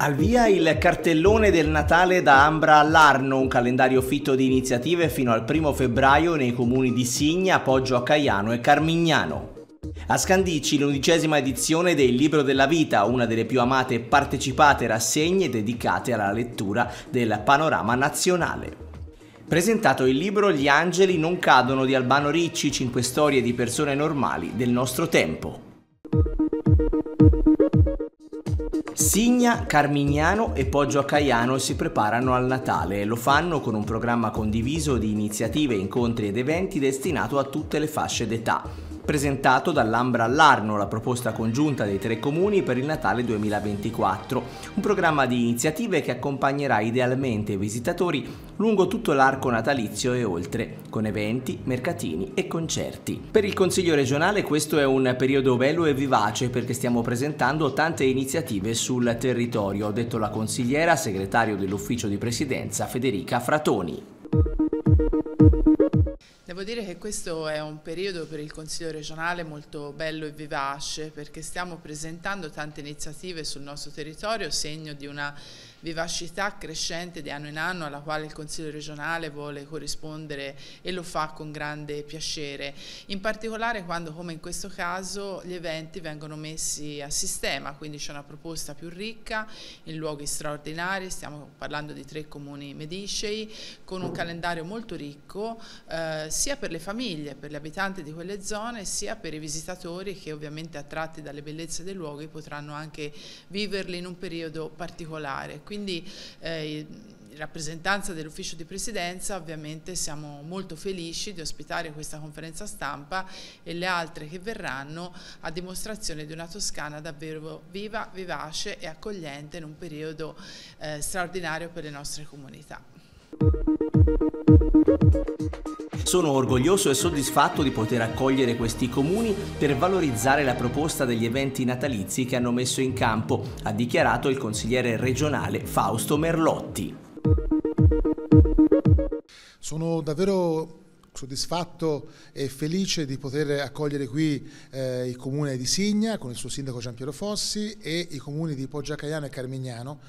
Al via il cartellone del Natale da Ambra all'Arno, un calendario fitto di iniziative fino al primo febbraio nei comuni di Signa, Poggio a Caiano e Carmignano. A Scandici l'undicesima edizione del Libro della Vita, una delle più amate e partecipate rassegne dedicate alla lettura del panorama nazionale. Presentato il libro Gli angeli non cadono di Albano Ricci, cinque storie di persone normali del nostro tempo. Signa, Carmignano e Poggio a Caiano si preparano al Natale e lo fanno con un programma condiviso di iniziative, incontri ed eventi destinato a tutte le fasce d'età presentato dall'Ambra all'Arno, la proposta congiunta dei tre comuni per il Natale 2024, un programma di iniziative che accompagnerà idealmente i visitatori lungo tutto l'arco natalizio e oltre, con eventi, mercatini e concerti. Per il Consiglio regionale questo è un periodo bello e vivace perché stiamo presentando tante iniziative sul territorio, ha detto la consigliera segretario dell'ufficio di presidenza Federica Fratoni. Devo dire che questo è un periodo per il Consiglio regionale molto bello e vivace perché stiamo presentando tante iniziative sul nostro territorio, segno di una vivacità crescente di anno in anno alla quale il Consiglio regionale vuole corrispondere e lo fa con grande piacere, in particolare quando come in questo caso gli eventi vengono messi a sistema, quindi c'è una proposta più ricca in luoghi straordinari, stiamo parlando di tre comuni medicei, con un calendario molto ricco eh, sia per le famiglie, per gli abitanti di quelle zone, sia per i visitatori che ovviamente attratti dalle bellezze dei luoghi potranno anche viverli in un periodo particolare. Quindi eh, in rappresentanza dell'ufficio di presidenza ovviamente siamo molto felici di ospitare questa conferenza stampa e le altre che verranno a dimostrazione di una Toscana davvero viva, vivace e accogliente in un periodo eh, straordinario per le nostre comunità. Sono orgoglioso e soddisfatto di poter accogliere questi comuni per valorizzare la proposta degli eventi natalizi che hanno messo in campo, ha dichiarato il consigliere regionale Fausto Merlotti. Sono davvero soddisfatto e felice di poter accogliere qui eh, il comune di Signa con il suo sindaco Giampiero Fossi e i comuni di Poggiacaiano e Carmignano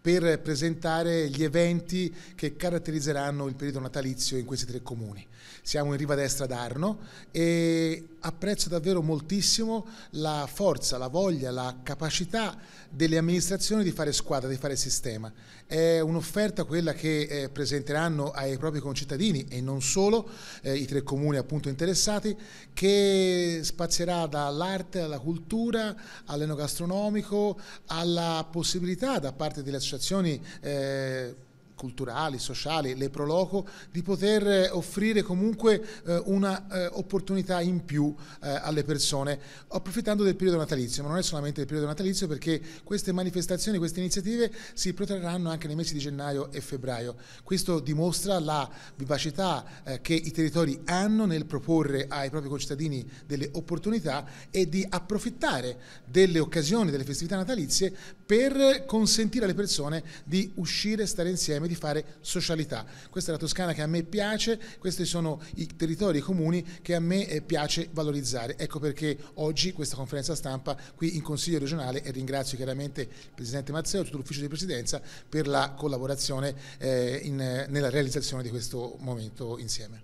per presentare gli eventi che caratterizzeranno il periodo natalizio in questi tre comuni. Siamo in riva destra d'Arno e apprezzo davvero moltissimo la forza, la voglia, la capacità delle amministrazioni di fare squadra, di fare sistema. È un'offerta quella che eh, presenteranno ai propri concittadini e non solo, eh, i tre comuni appunto interessati, che spazierà dall'arte alla cultura, all'enogastronomico, alla possibilità da parte delle associazioni eh, culturali, sociali, le Proloco, di poter eh, offrire comunque eh, un'opportunità eh, in più eh, alle persone, approfittando del periodo natalizio, ma non è solamente del periodo natalizio perché queste manifestazioni, queste iniziative si protrarranno anche nei mesi di gennaio e febbraio. Questo dimostra la vivacità eh, che i territori hanno nel proporre ai propri concittadini delle opportunità e di approfittare delle occasioni, delle festività natalizie per consentire alle persone di uscire, stare insieme di fare socialità. Questa è la Toscana che a me piace, questi sono i territori comuni che a me eh, piace valorizzare. Ecco perché oggi questa conferenza stampa qui in Consiglio regionale e ringrazio chiaramente il Presidente Mazzeo e tutto l'ufficio di Presidenza per la collaborazione eh, in, nella realizzazione di questo momento insieme.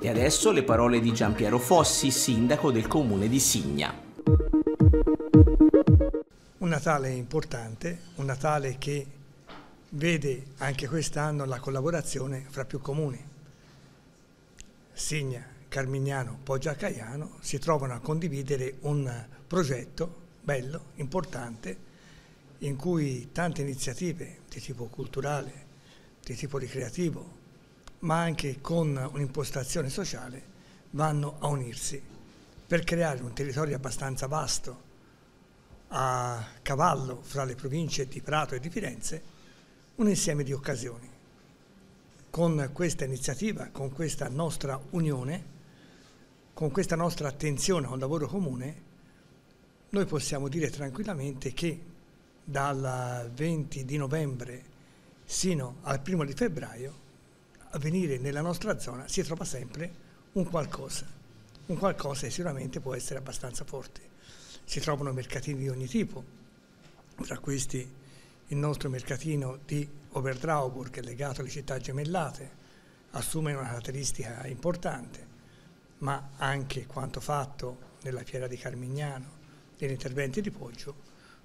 E adesso le parole di Giampiero Fossi, sindaco del comune di Signa. Un Natale importante, un Natale che vede anche quest'anno la collaborazione fra più comuni. Signa, Carmignano, Poggia Caiano si trovano a condividere un progetto bello, importante, in cui tante iniziative di tipo culturale, di tipo ricreativo, ma anche con un'impostazione sociale, vanno a unirsi per creare un territorio abbastanza vasto, a cavallo fra le province di Prato e di Firenze un insieme di occasioni. Con questa iniziativa, con questa nostra unione, con questa nostra attenzione a un lavoro comune, noi possiamo dire tranquillamente che dal 20 di novembre sino al primo di febbraio a venire nella nostra zona si trova sempre un qualcosa, un qualcosa che sicuramente può essere abbastanza forte. Si trovano mercatini di ogni tipo, tra questi il nostro mercatino di è legato alle città gemellate, assume una caratteristica importante, ma anche quanto fatto nella fiera di Carmignano, negli interventi di Poggio,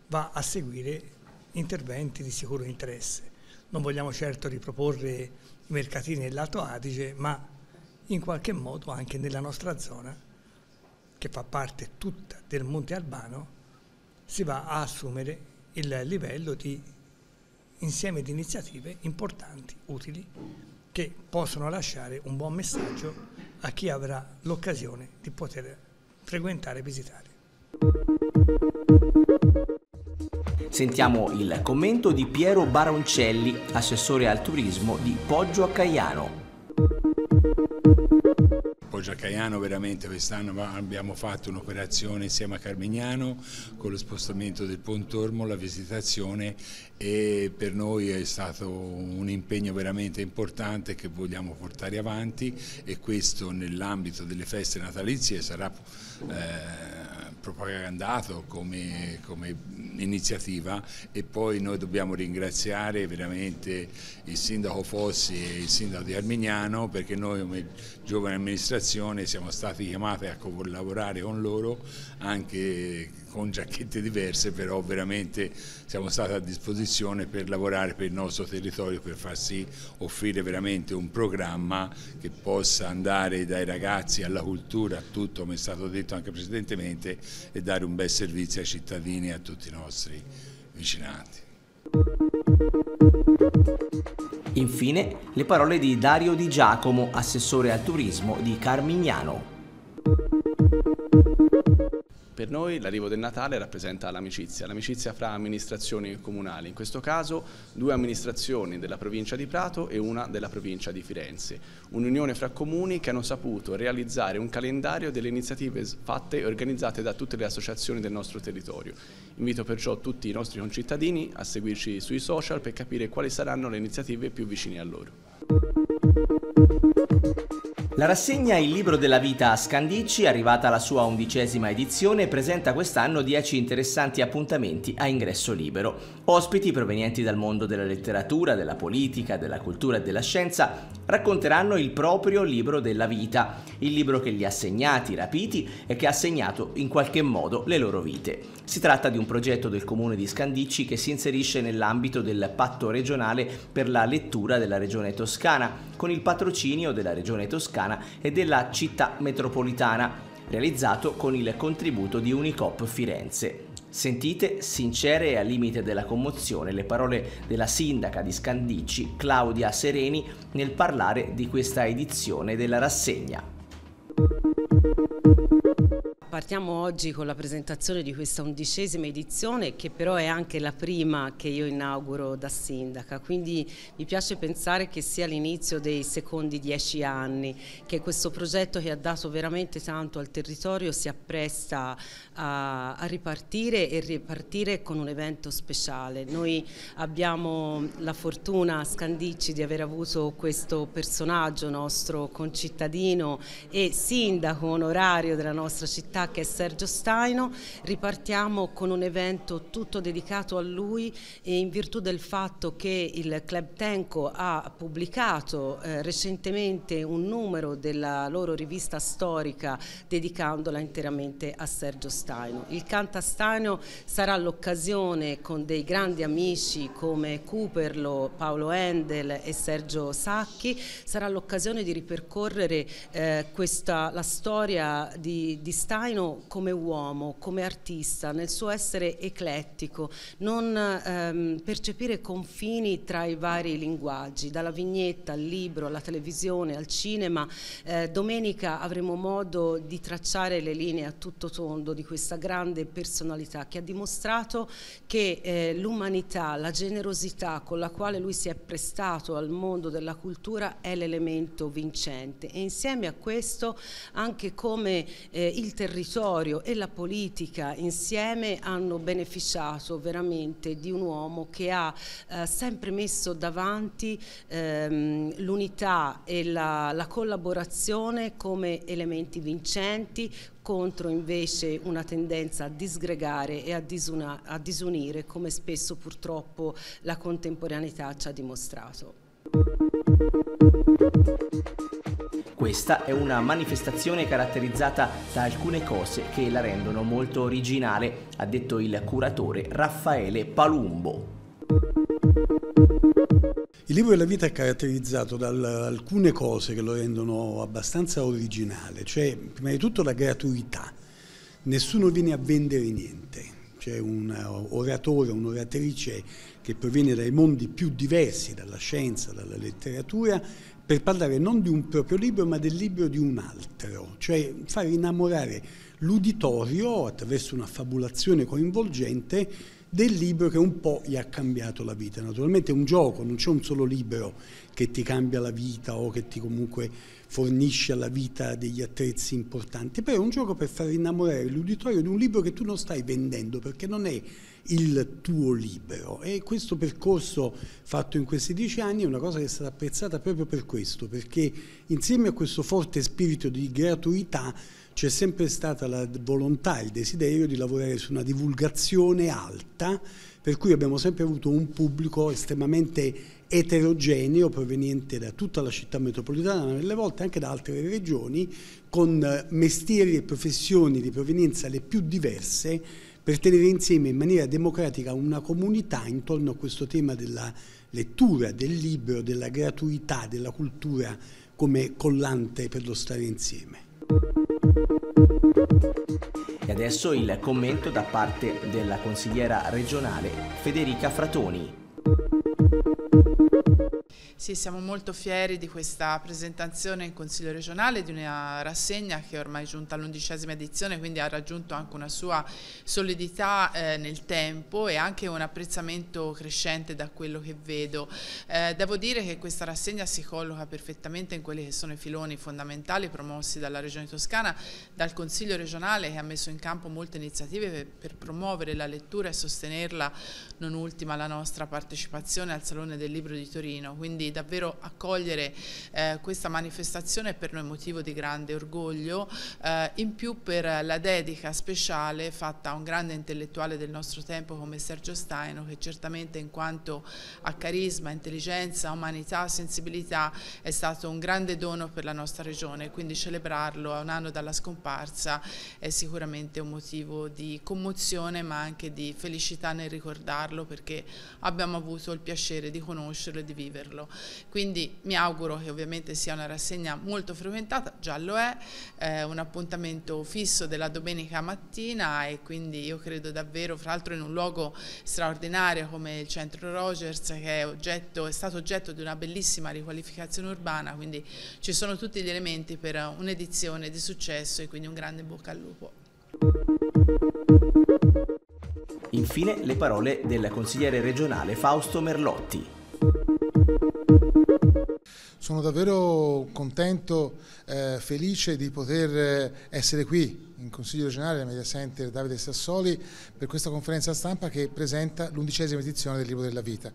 va a seguire interventi di sicuro interesse. Non vogliamo certo riproporre i mercatini nell'Alto Adige, ma in qualche modo anche nella nostra zona, che fa parte tutta del Monte Albano, si va a assumere il livello di insieme di iniziative importanti, utili, che possono lasciare un buon messaggio a chi avrà l'occasione di poter frequentare e visitare. Sentiamo il commento di Piero Baroncelli, assessore al turismo di Poggio a Caiano. Poggio a Caiano veramente quest'anno abbiamo fatto un'operazione insieme a Carmignano con lo spostamento del Pontormo, la visitazione e per noi è stato un impegno veramente importante che vogliamo portare avanti e questo nell'ambito delle feste natalizie sarà eh, propagandato come, come, iniziativa e poi noi dobbiamo ringraziare veramente il sindaco Fossi e il sindaco di Armignano perché noi come giovane amministrazione siamo stati chiamati a collaborare con loro anche con giacchette diverse però veramente siamo stati a disposizione per lavorare per il nostro territorio per far sì offrire veramente un programma che possa andare dai ragazzi alla cultura a tutto come è stato detto anche precedentemente e dare un bel servizio ai cittadini e a tutti i nostri vicinanti. Infine le parole di Dario Di Giacomo, assessore al turismo di Carmignano. Per noi l'arrivo del Natale rappresenta l'amicizia, l'amicizia fra amministrazioni comunali, in questo caso due amministrazioni della provincia di Prato e una della provincia di Firenze, un'unione fra comuni che hanno saputo realizzare un calendario delle iniziative fatte e organizzate da tutte le associazioni del nostro territorio. Invito perciò tutti i nostri concittadini a seguirci sui social per capire quali saranno le iniziative più vicine a loro. La rassegna Il libro della vita a Scandicci, arrivata alla sua undicesima edizione, presenta quest'anno 10 interessanti appuntamenti a ingresso libero. Ospiti provenienti dal mondo della letteratura, della politica, della cultura e della scienza racconteranno il proprio libro della vita, il libro che li ha segnati, rapiti e che ha segnato in qualche modo le loro vite. Si tratta di un progetto del comune di Scandicci che si inserisce nell'ambito del patto regionale per la lettura della regione toscana, con il patrocinio della regione toscana Toscana e della città metropolitana, realizzato con il contributo di Unicop Firenze. Sentite, sincere e al limite della commozione, le parole della sindaca di Scandicci, Claudia Sereni, nel parlare di questa edizione della rassegna. Partiamo oggi con la presentazione di questa undicesima edizione che però è anche la prima che io inauguro da sindaca, quindi mi piace pensare che sia l'inizio dei secondi dieci anni, che questo progetto che ha dato veramente tanto al territorio si appresta a, a ripartire e ripartire con un evento speciale. Noi abbiamo la fortuna a Scandicci di aver avuto questo personaggio nostro concittadino e sindaco onorario della nostra città città che è Sergio Staino, ripartiamo con un evento tutto dedicato a lui in virtù del fatto che il Club Tenco ha pubblicato eh, recentemente un numero della loro rivista storica dedicandola interamente a Sergio Staino. Il Canta Staino sarà l'occasione con dei grandi amici come Cooperlo, Paolo Endel e Sergio Sacchi, sarà l'occasione di ripercorrere eh, questa, la storia di, di Staino Zaino come uomo, come artista, nel suo essere eclettico, non ehm, percepire confini tra i vari linguaggi, dalla vignetta al libro, alla televisione, al cinema. Eh, domenica avremo modo di tracciare le linee a tutto tondo di questa grande personalità che ha dimostrato che eh, l'umanità, la generosità con la quale lui si è prestato al mondo della cultura è l'elemento vincente e insieme a questo anche come eh, il territorio territorio e la politica insieme hanno beneficiato veramente di un uomo che ha eh, sempre messo davanti ehm, l'unità e la, la collaborazione come elementi vincenti contro invece una tendenza a disgregare e a, disuna, a disunire come spesso purtroppo la contemporaneità ci ha dimostrato. Questa è una manifestazione caratterizzata da alcune cose che la rendono molto originale, ha detto il curatore Raffaele Palumbo. Il libro della vita è caratterizzato da alcune cose che lo rendono abbastanza originale, cioè prima di tutto la gratuità. Nessuno viene a vendere niente, c'è un oratore, un'oratrice che proviene dai mondi più diversi, dalla scienza, dalla letteratura, per parlare non di un proprio libro ma del libro di un altro, cioè far innamorare l'uditorio attraverso una fabulazione coinvolgente del libro che un po' gli ha cambiato la vita. Naturalmente è un gioco, non c'è un solo libro che ti cambia la vita o che ti comunque fornisce alla vita degli attrezzi importanti, però è un gioco per far innamorare l'uditorio di un libro che tu non stai vendendo perché non è il tuo libro e questo percorso fatto in questi dieci anni è una cosa che è stata apprezzata proprio per questo, perché insieme a questo forte spirito di gratuità c'è sempre stata la volontà, il desiderio di lavorare su una divulgazione alta, per cui abbiamo sempre avuto un pubblico estremamente eterogeneo proveniente da tutta la città metropolitana, ma nelle volte anche da altre regioni, con mestieri e professioni di provenienza le più diverse, per tenere insieme in maniera democratica una comunità intorno a questo tema della lettura, del libro, della gratuità, della cultura come collante per lo stare insieme. E adesso il commento da parte della consigliera regionale Federica Fratoni. Sì, siamo molto fieri di questa presentazione in Consiglio regionale di una rassegna che è ormai giunta all'undicesima edizione, quindi ha raggiunto anche una sua solidità eh, nel tempo e anche un apprezzamento crescente da quello che vedo. Eh, devo dire che questa rassegna si colloca perfettamente in quelli che sono i filoni fondamentali promossi dalla Regione Toscana, dal Consiglio regionale che ha messo in campo molte iniziative per, per promuovere la lettura e sostenerla, non ultima la nostra partecipazione al Salone del Libro di Torino. Quindi davvero accogliere eh, questa manifestazione è per noi motivo di grande orgoglio, eh, in più per la dedica speciale fatta a un grande intellettuale del nostro tempo come Sergio Staino che certamente in quanto a carisma, intelligenza, umanità, sensibilità è stato un grande dono per la nostra regione, quindi celebrarlo a un anno dalla scomparsa è sicuramente un motivo di commozione ma anche di felicità nel ricordarlo perché abbiamo avuto il piacere di conoscerlo e di viverlo. Quindi mi auguro che ovviamente sia una rassegna molto frequentata, già lo è, eh, un appuntamento fisso della domenica mattina e quindi io credo davvero, fra l'altro in un luogo straordinario come il centro Rogers che è, oggetto, è stato oggetto di una bellissima riqualificazione urbana, quindi ci sono tutti gli elementi per un'edizione di successo e quindi un grande bocca al lupo. Infine le parole del consigliere regionale Fausto Merlotti. Sono davvero contento, eh, felice di poter eh, essere qui in Consiglio regionale del Media Center Davide Sassoli per questa conferenza stampa che presenta l'undicesima edizione del Libro della Vita.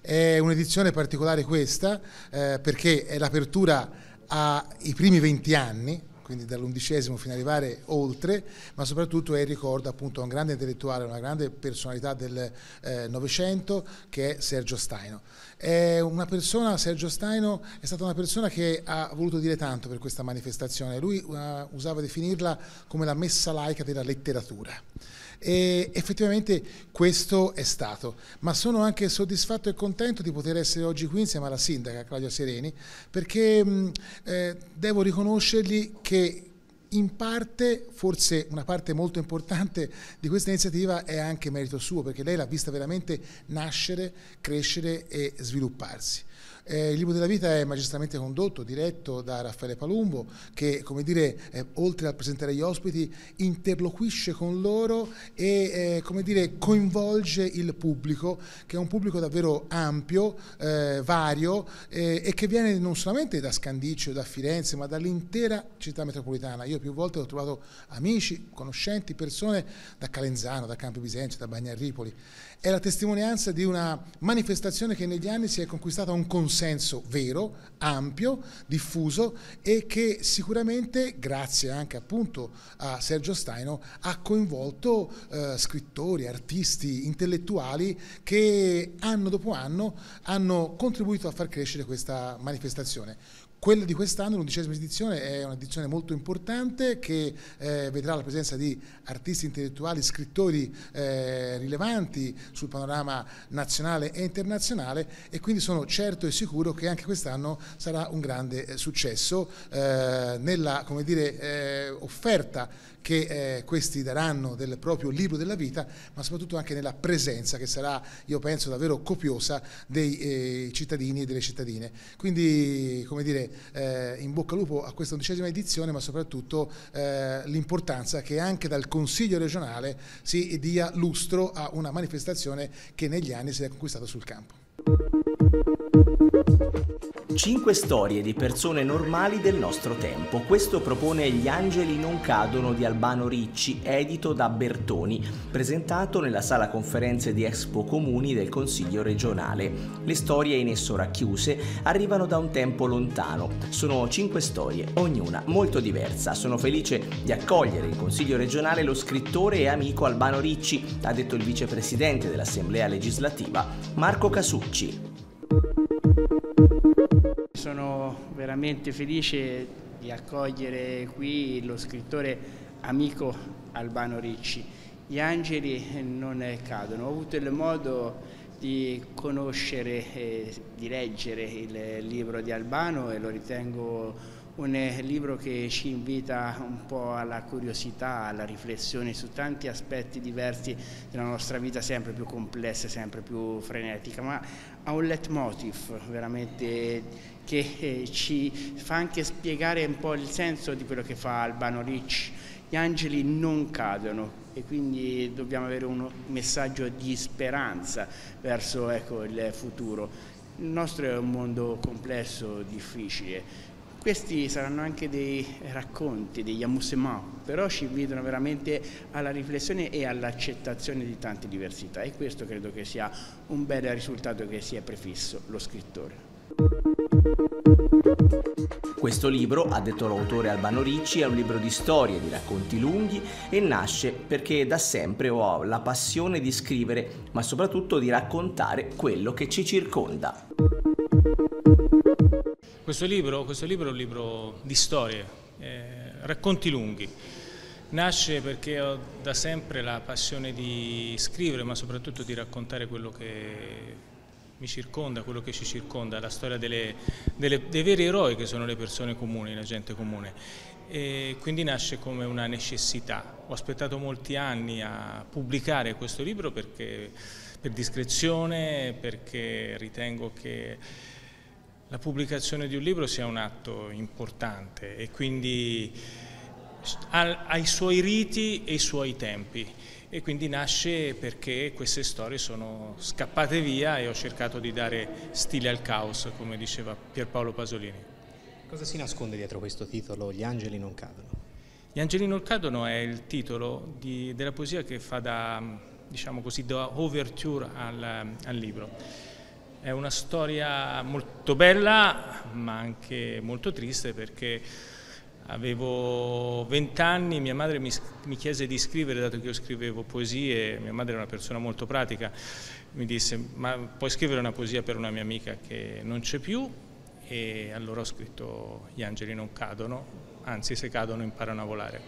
È un'edizione particolare questa eh, perché è l'apertura ai primi 20 anni, quindi dall'undicesimo fino ad arrivare oltre, ma soprattutto è il ricordo appunto a un grande intellettuale, una grande personalità del eh, Novecento che è Sergio Staino. È una persona, Sergio Staino è stata una persona che ha voluto dire tanto per questa manifestazione, lui uh, usava definirla come la messa laica della letteratura. E effettivamente questo è stato, ma sono anche soddisfatto e contento di poter essere oggi qui insieme alla sindaca Claudia Sereni, perché eh, devo riconoscergli che in parte, forse una parte molto importante di questa iniziativa è anche merito suo, perché lei l'ha vista veramente nascere, crescere e svilupparsi. Eh, il libro della vita è magistralmente condotto, diretto da Raffaele Palumbo, che, come dire, eh, oltre a presentare gli ospiti, interloquisce con loro e, eh, come dire, coinvolge il pubblico, che è un pubblico davvero ampio, eh, vario eh, e che viene non solamente da Scandiccio, da Firenze, ma dall'intera città metropolitana. Io più volte ho trovato amici, conoscenti, persone da Calenzano, da Campi Bisenzio, da Bagnarripoli. È la testimonianza di una manifestazione che negli anni si è conquistata un consenso vero, ampio, diffuso e che sicuramente, grazie anche appunto a Sergio Staino, ha coinvolto eh, scrittori, artisti, intellettuali che anno dopo anno hanno contribuito a far crescere questa manifestazione. Quella di quest'anno, l'undicesima edizione, è un'edizione molto importante che eh, vedrà la presenza di artisti intellettuali, scrittori eh, rilevanti sul panorama nazionale e internazionale e quindi sono certo e sicuro che anche quest'anno sarà un grande eh, successo eh, nella dire, eh, offerta che eh, questi daranno del proprio libro della vita, ma soprattutto anche nella presenza che sarà, io penso, davvero copiosa dei cittadini e delle cittadine. Quindi, come dire, eh, in bocca al lupo a questa undicesima edizione, ma soprattutto eh, l'importanza che anche dal Consiglio regionale si dia lustro a una manifestazione che negli anni si è conquistata sul campo. Cinque storie di persone normali del nostro tempo. Questo propone Gli angeli non cadono di Albano Ricci, edito da Bertoni, presentato nella sala conferenze di Expo Comuni del Consiglio regionale. Le storie in esso racchiuse arrivano da un tempo lontano. Sono cinque storie, ognuna molto diversa. Sono felice di accogliere in Consiglio regionale lo scrittore e amico Albano Ricci, ha detto il vicepresidente dell'Assemblea legislativa Marco Casucci. Sono veramente felice di accogliere qui lo scrittore amico Albano Ricci. Gli angeli non cadono. Ho avuto il modo di conoscere e di leggere il libro di Albano e lo ritengo un libro che ci invita un po' alla curiosità, alla riflessione su tanti aspetti diversi della nostra vita sempre più complessa, sempre più frenetica, ma ha un leitmotiv veramente che eh, ci fa anche spiegare un po' il senso di quello che fa Albano Ricci. Gli angeli non cadono e quindi dobbiamo avere un messaggio di speranza verso ecco, il futuro. Il nostro è un mondo complesso, difficile, questi saranno anche dei racconti, degli amusement, però ci invitano veramente alla riflessione e all'accettazione di tante diversità e questo credo che sia un bel risultato che si è prefisso lo scrittore. Questo libro, ha detto l'autore Albano Ricci, è un libro di storie, di racconti lunghi e nasce perché da sempre ho la passione di scrivere, ma soprattutto di raccontare quello che ci circonda. Questo libro, questo libro, è un libro di storie, eh, racconti lunghi. Nasce perché ho da sempre la passione di scrivere, ma soprattutto di raccontare quello che mi circonda, quello che ci circonda, la storia delle, delle, dei veri eroi che sono le persone comuni, la gente comune. E quindi nasce come una necessità. Ho aspettato molti anni a pubblicare questo libro perché, per discrezione, perché ritengo che la pubblicazione di un libro sia un atto importante e quindi ha, ha, i suoi riti e i suoi tempi e quindi nasce perché queste storie sono scappate via e ho cercato di dare stile al caos, come diceva Pierpaolo Pasolini. Cosa si nasconde dietro questo titolo, Gli angeli non cadono? Gli angeli non cadono è il titolo di, della poesia che fa da, diciamo così, da overture al, al libro. È una storia molto bella ma anche molto triste perché avevo 20 anni, mia madre mi, mi, chiese di scrivere, dato che io scrivevo poesie, mia madre è una persona molto pratica, mi disse ma puoi scrivere una poesia per una mia amica che non c'è più e allora ho scritto Gli angeli non cadono, anzi se cadono imparano a volare.